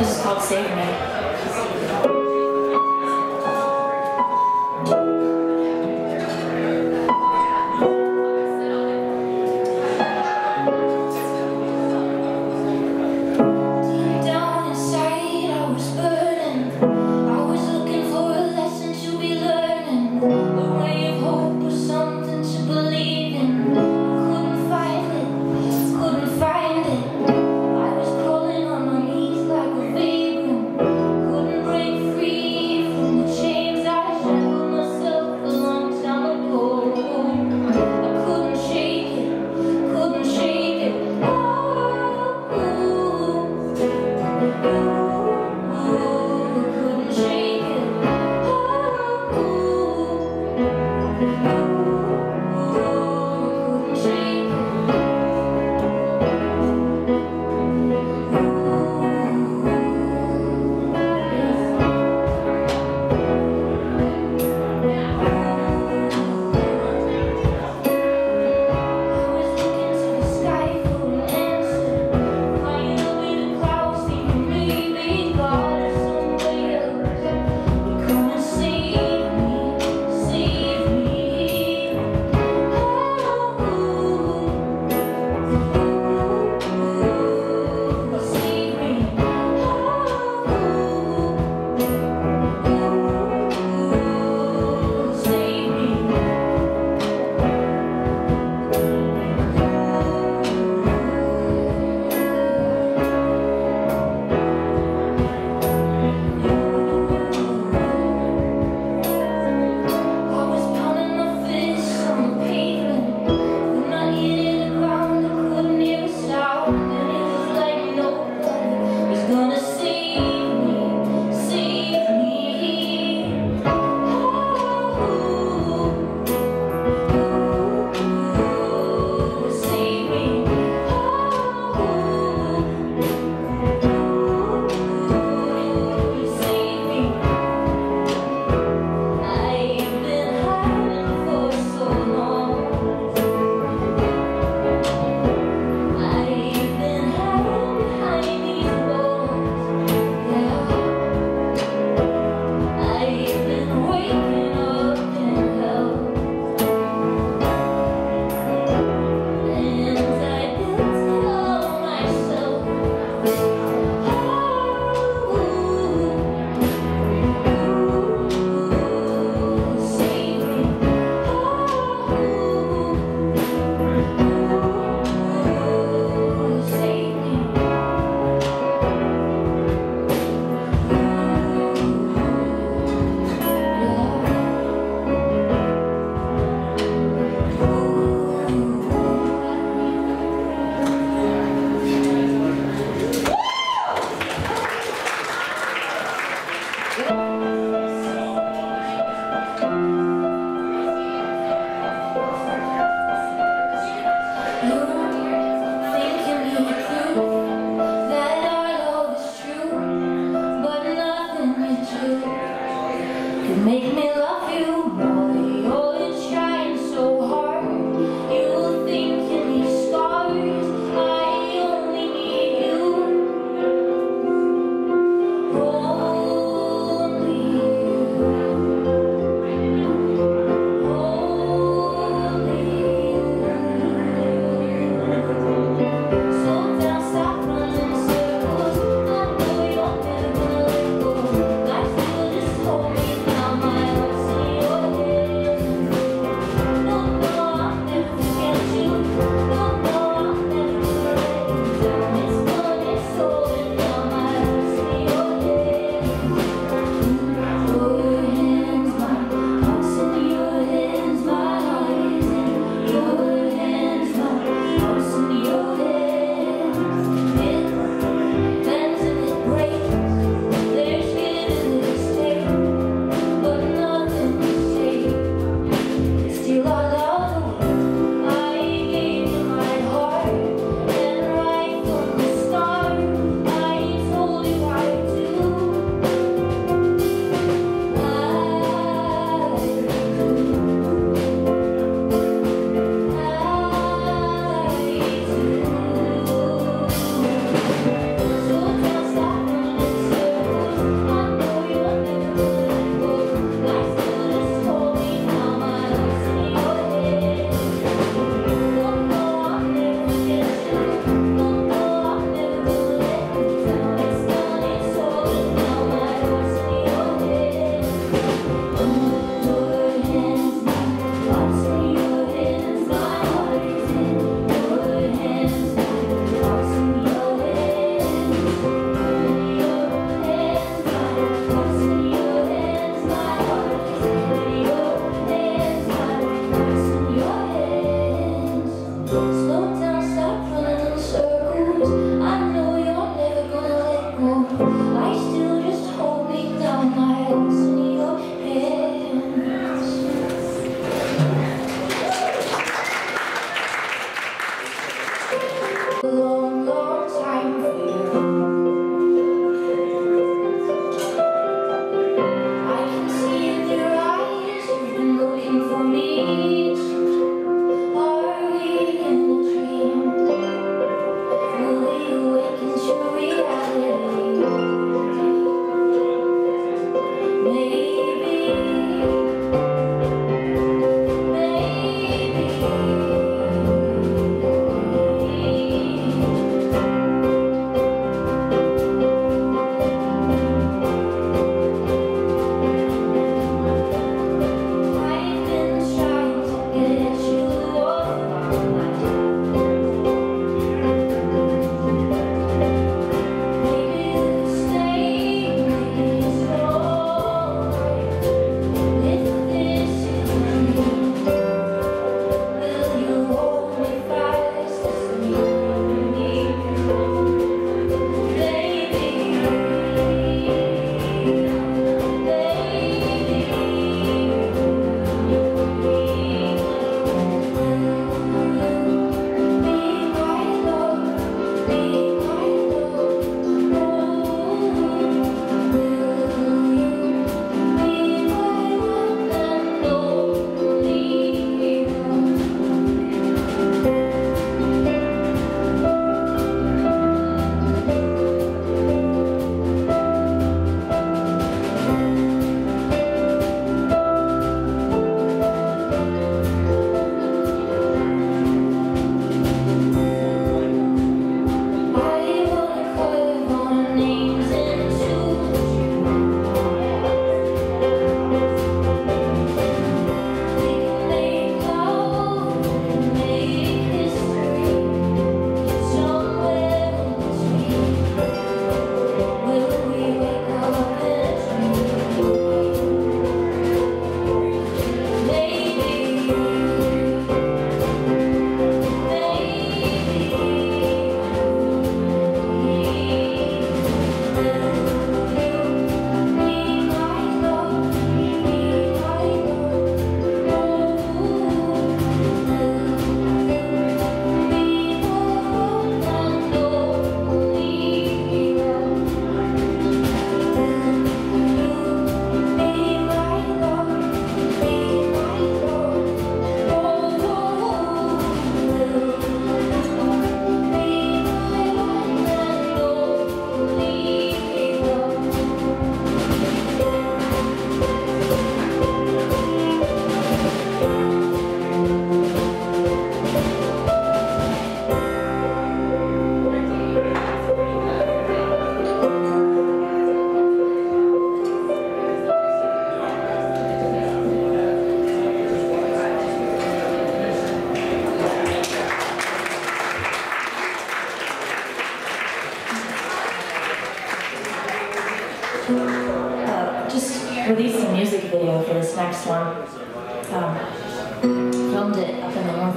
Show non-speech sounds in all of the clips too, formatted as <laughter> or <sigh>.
This is called Save Me.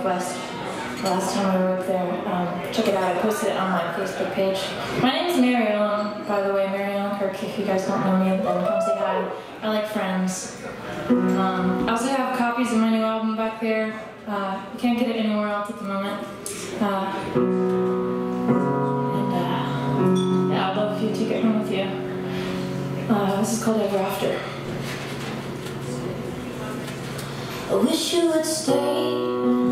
Last time we were up there. Um, check it out. I posted it on my Facebook page. My name is Merry by the way, Merry Kirk. If you guys don't know me, then come say hi. I like friends. Um, I also have copies of my new album back there. Uh, you can't get it anywhere else at the moment. Uh, and uh, yeah, I'd love if you take it home with you. Uh, this is called Ever After. I wish you would stay.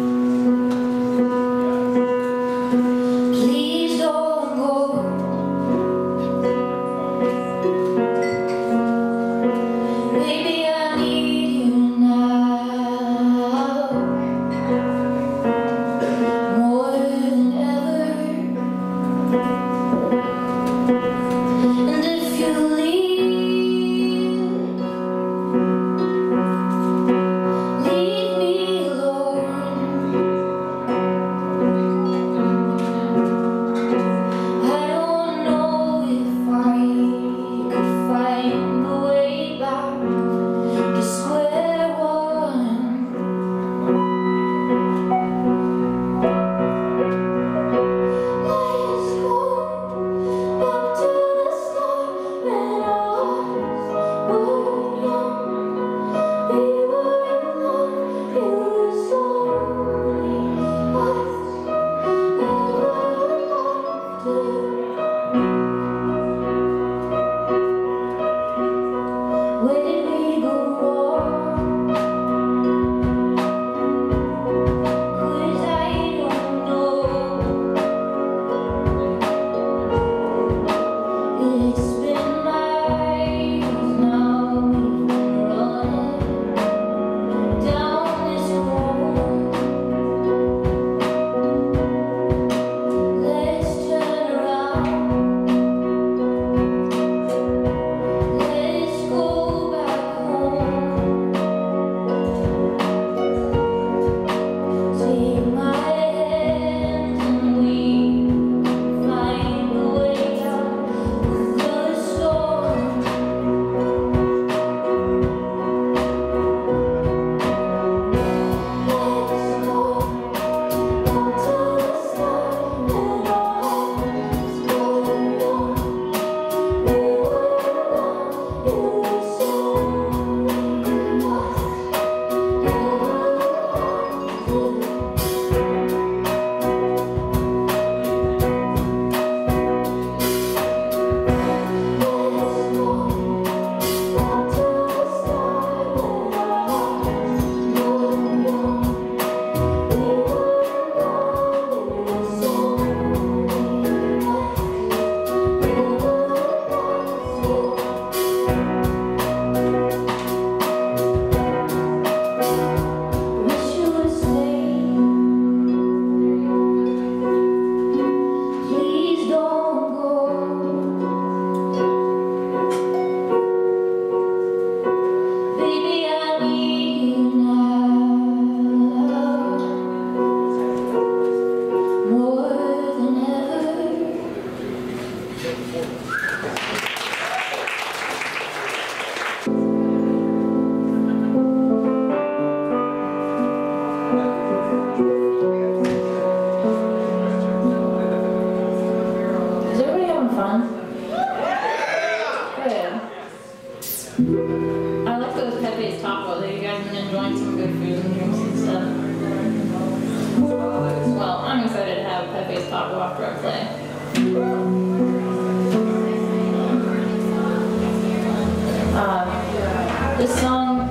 Uh, this song,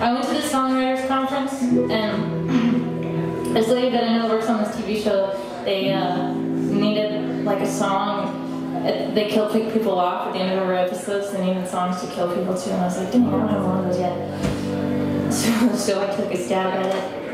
I went to the songwriters conference and this lady that I know works on this TV show, they uh, needed like a song. They kill pe- people off at the end of every episode, so they needed songs to kill people too. And I was like, dang, I don't have one of those yet. <laughs> So, so I took a stab at it.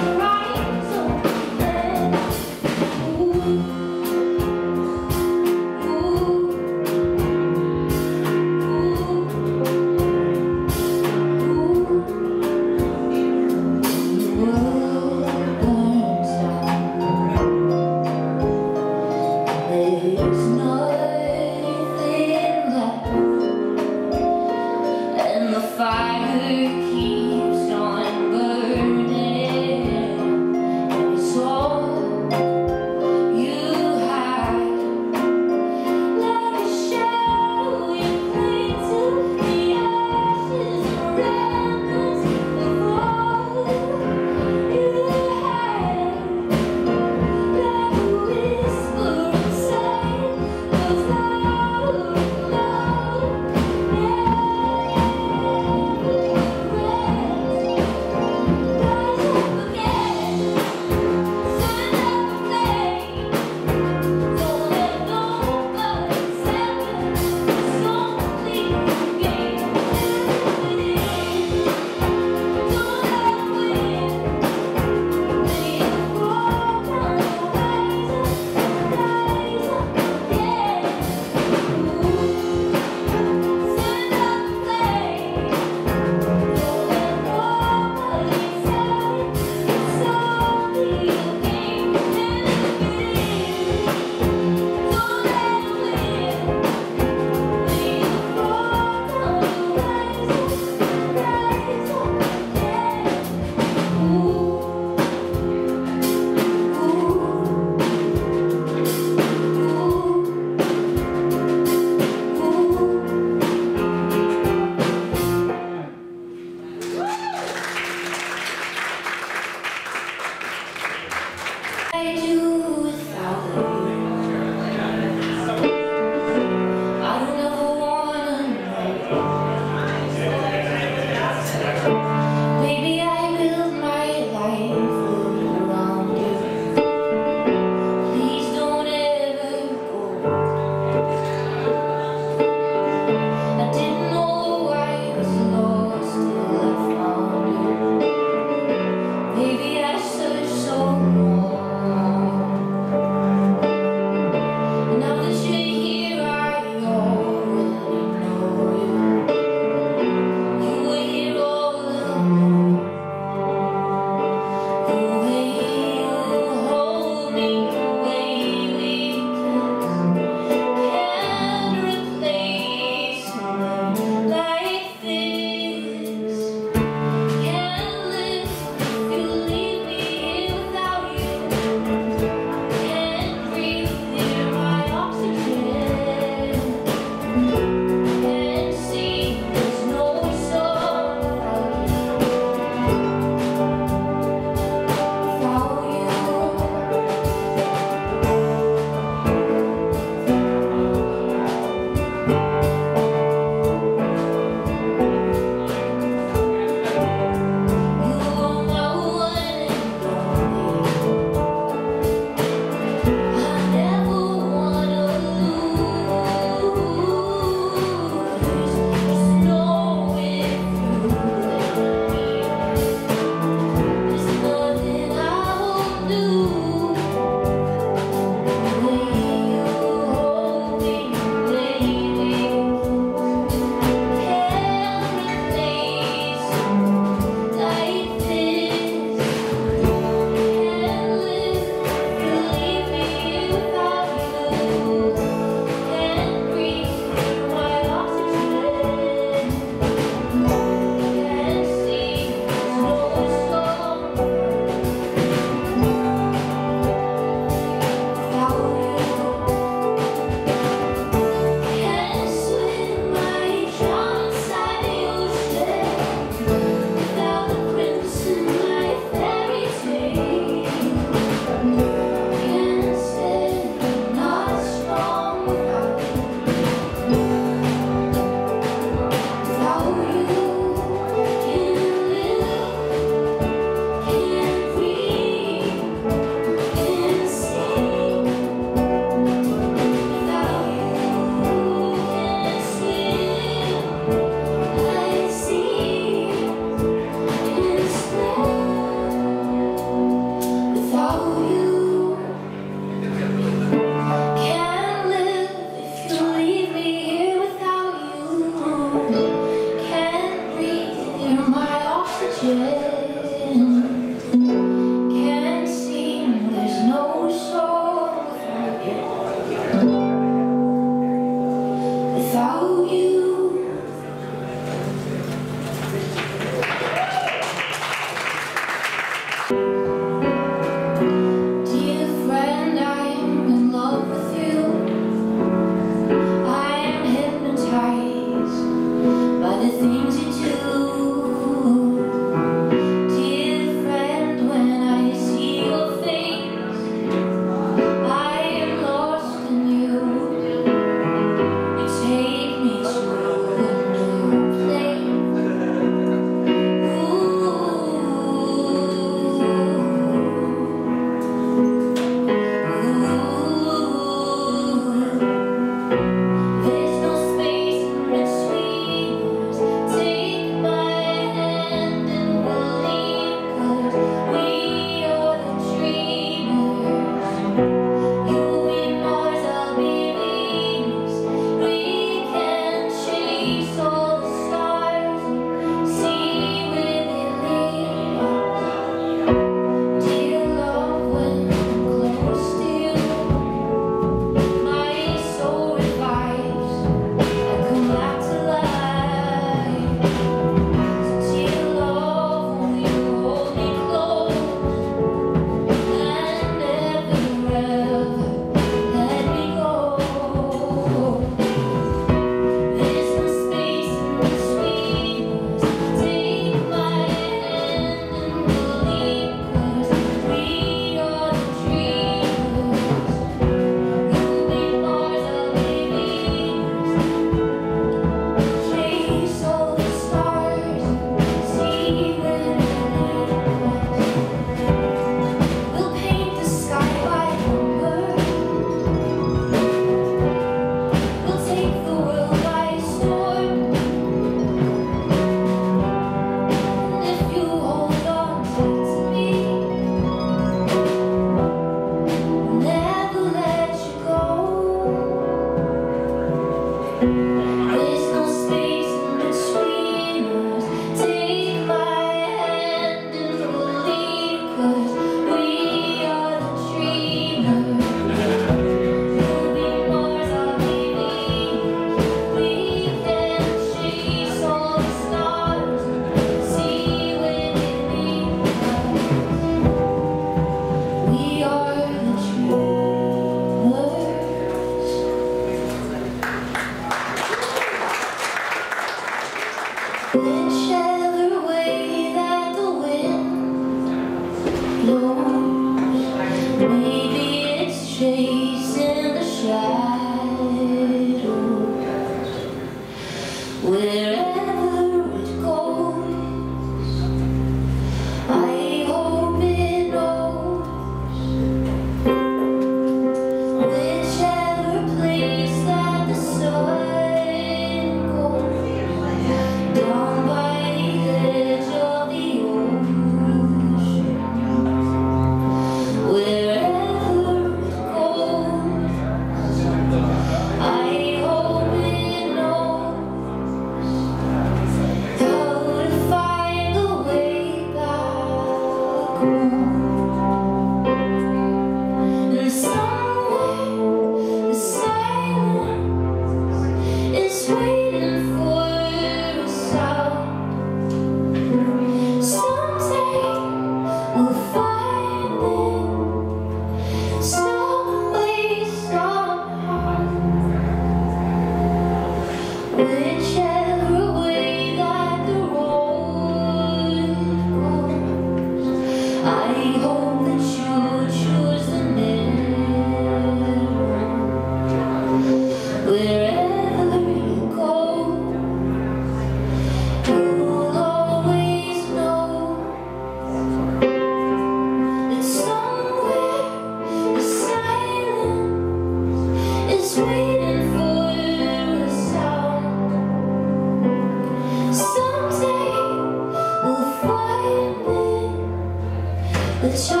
Dark